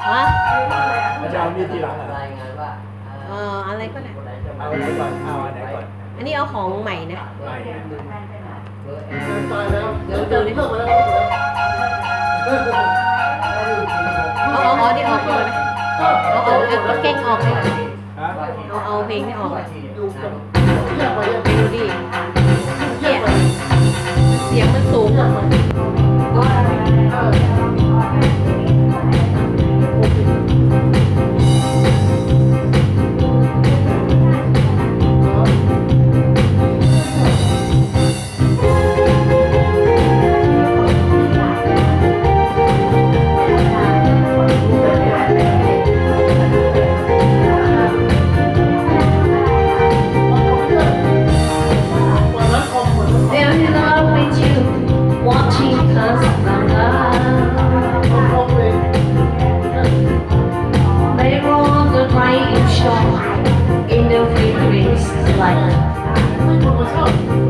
ฮะอาจารย์มีทีหลังเหรอรายงานว่าเอ่ออะไรก็ได้คนไหนจะเอาอันไหนก่อนเอาอันไหนก่อนอันนี้เอาของใหม่นะไม่อะเบอร์แอตายแล้วเดี๋ยวดูดิเลิกไปแล้วเลิกไปแล้วเอาเอาเอาที่ออกเลยไหมเอาเอาเอาเอาเก่งออกเลยฮะเอาเอาเพลงที่ออกเลยดูกับเทียบไปยังดูดิเนี่ยเสียงมันสูงอะ ไม่